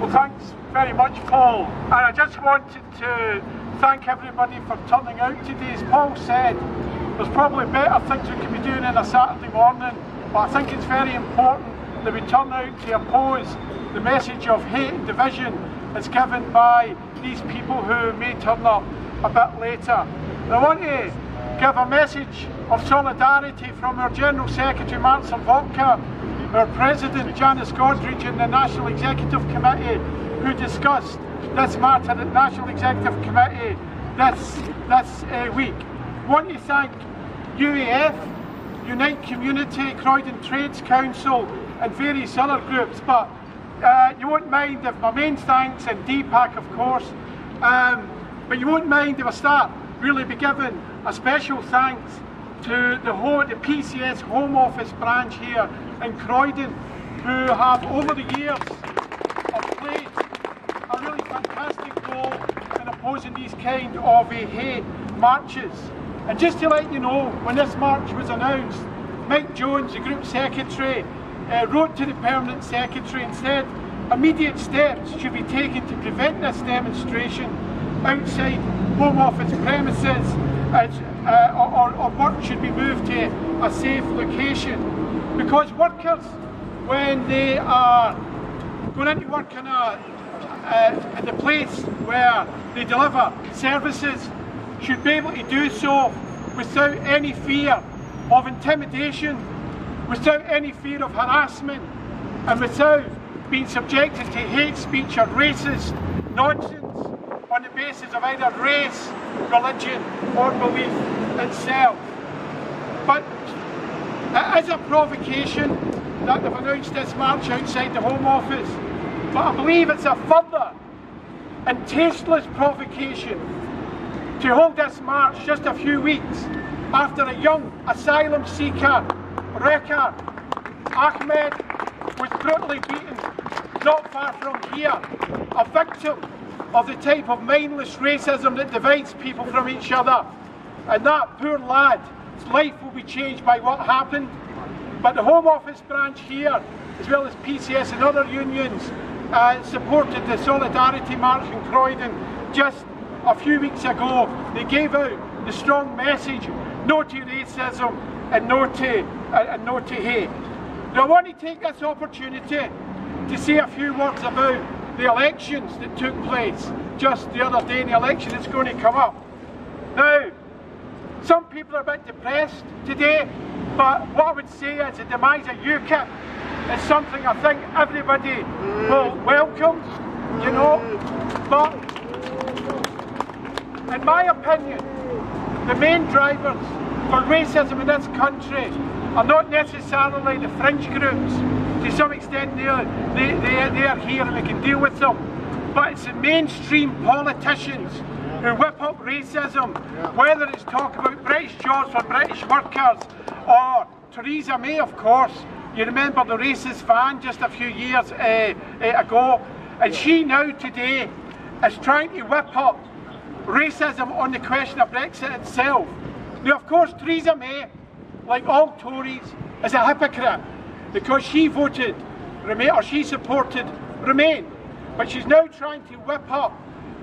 Well, thanks very much, Paul. And I just wanted to thank everybody for turning out today. As Paul said, there's probably better things we could be doing on a Saturday morning, but I think it's very important that we turn out to oppose the message of hate and division as given by these people who may turn up a bit later. And I want to give a message of solidarity from our General Secretary Mark Serwotka, our President Janice Godrich and the National Executive Committee who discussed this matter at the National Executive Committee this, this uh, week. Want to thank UAF, Unite Community, Croydon Trades Council and various other groups but uh, you won't mind if my main thanks and DPAC of course um, but you won't mind if I start really be giving a special thanks to the, whole, the PCS Home Office branch here in Croydon who have over the years have played a really fantastic role in opposing these kind of uh, hate marches. And just to let you know, when this march was announced, Mike Jones, the Group Secretary, uh, wrote to the Permanent Secretary and said immediate steps should be taken to prevent this demonstration outside Home Office premises as, uh, or, or work should be moved to a safe location. Because workers, when they are going into work in, a, uh, in the place where they deliver services, should be able to do so without any fear of intimidation, without any fear of harassment, and without being subjected to hate speech or racist nonsense on the basis of either race, religion or belief itself. But it is a provocation that they've announced this march outside the Home Office, but I believe it's a further and tasteless provocation to hold this march just a few weeks after a young asylum seeker, Reker Ahmed, was brutally beaten not far from here, a victim of the type of mindless racism that divides people from each other. And that poor lad's life will be changed by what happened. But the Home Office branch here, as well as PCS and other unions, uh, supported the Solidarity March in Croydon just a few weeks ago. They gave out the strong message, no to racism and no to, uh, and no to hate. Now I want to take this opportunity to say a few words about the elections that took place just the other day in the election that's going to come up. Some people are a bit depressed today, but what I would say is the demise of UKIP is something I think everybody will welcome, you know, but in my opinion, the main drivers for racism in this country are not necessarily the fringe groups to some extent they are, they, they, they are here and we can deal with them. But it's the mainstream politicians who whip up racism, whether it's talk about British jobs for British workers or Theresa May, of course. You remember the racist van just a few years uh, uh, ago, and she now today is trying to whip up racism on the question of Brexit itself. Now, of course, Theresa May, like all Tories, is a hypocrite because she voted Remain or she supported Remain. But she's now trying to whip up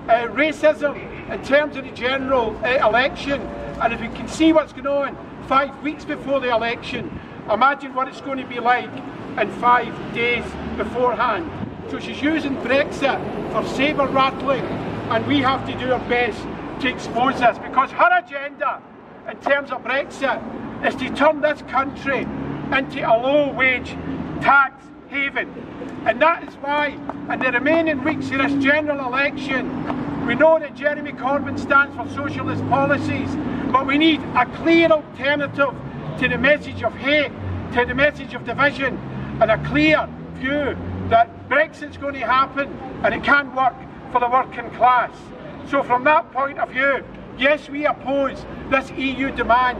uh, racism in terms of the general uh, election. And if you can see what's going on five weeks before the election, imagine what it's going to be like in five days beforehand. So she's using Brexit for sabre rattling, and we have to do our best to expose this because her agenda in terms of Brexit is to turn this country into a low wage tax haven. And that is why, in the remaining weeks of this general election, we know that Jeremy Corbyn stands for socialist policies, but we need a clear alternative to the message of hate, to the message of division, and a clear view that Brexit's going to happen and it can work for the working class. So from that point of view, yes, we oppose this EU demand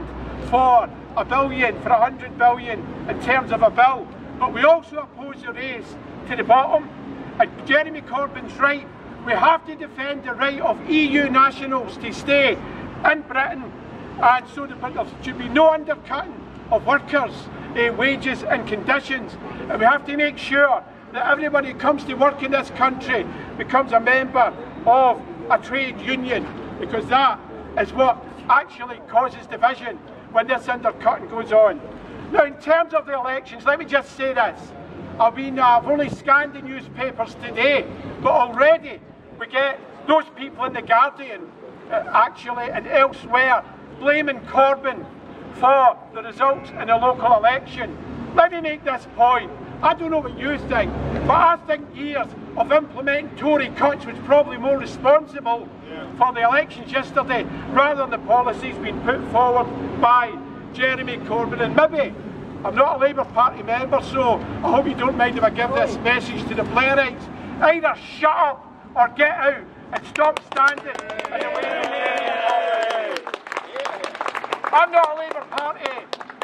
for a billion, for a hundred billion in terms of a bill. But we also oppose the race to the bottom. And Jeremy Corbyn's right. We have to defend the right of EU nationals to stay in Britain. And so there should be no undercutting of workers' uh, wages and conditions. And we have to make sure that everybody who comes to work in this country becomes a member of a trade union because that is what actually causes division when this undercutting goes on. Now, in terms of the elections, let me just say this. Uh, I've only scanned the newspapers today, but already get those people in the Guardian, uh, actually, and elsewhere, blaming Corbyn for the results in the local election. Let me make this point. I don't know what you think, but I think years of implementing Tory cuts was probably more responsible yeah. for the elections yesterday rather than the policies being put forward by Jeremy Corbyn. And maybe I'm not a Labour Party member, so I hope you don't mind if I give this message to the Blairites. Either shut up or get out and stop standing in the way I'm not a Labour Party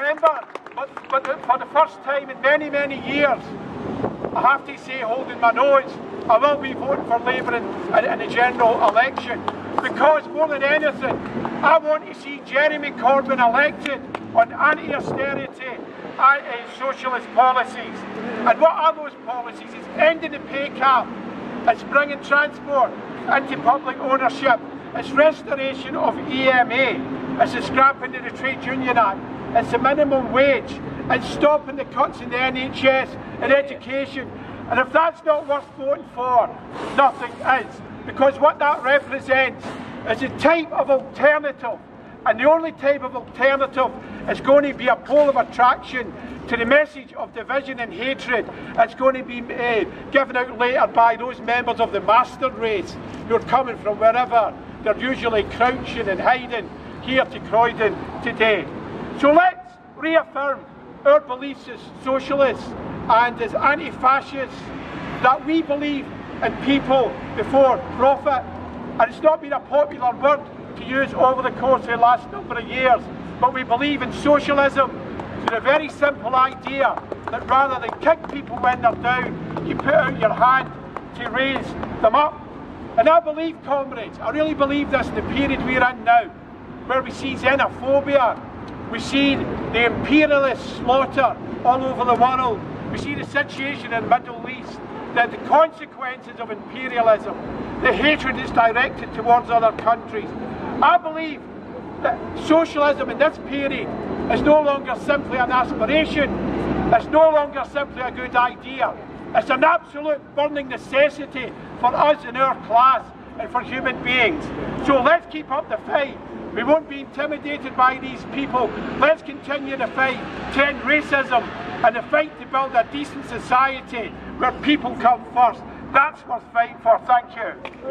member, but, but for the first time in many, many years, I have to say, holding my nose, I will be voting for Labour in, in, in, the general election because more than anything, I want to see Jeremy Corbyn elected on anti-austerity, anti-socialist uh, policies. And what are those policies? It's ending the pay cap, it's bringing transport into public ownership, it's restoration of EMA, it's the scrapping of the Trade Union Act, it's the minimum wage, it's stopping the cuts in the NHS and education. And if that's not worth voting for, nothing is. Because what that represents is a type of alternative. And the only type of alternative is going to be a pole of attraction to the message of division and hatred that's going to be uh, given out later by those members of the master race who are coming from wherever they're usually crouching and hiding here to Croydon today. So let's reaffirm our beliefs as socialists and as anti-fascists that we believe in people before profit. And it's not been a popular word to use over the course of the last number of years, but we believe in socialism. It's a very simple idea that rather than kick people when they're down, you put out your hand to raise them up. And I believe, comrades, I really believe this in the period we're in now, where we see xenophobia, we see the imperialist slaughter all over the world. We see the situation in the Middle East, that the consequences of imperialism, the hatred is directed towards other countries. I believe that socialism in this period is no longer simply an aspiration, it's no longer simply a good idea. It's an absolute burning necessity for us in our class and for human beings. So let's keep up the fight. We won't be intimidated by these people. Let's continue the fight to end racism and the fight to build a decent society where people come first. That's worth fighting for. Thank you.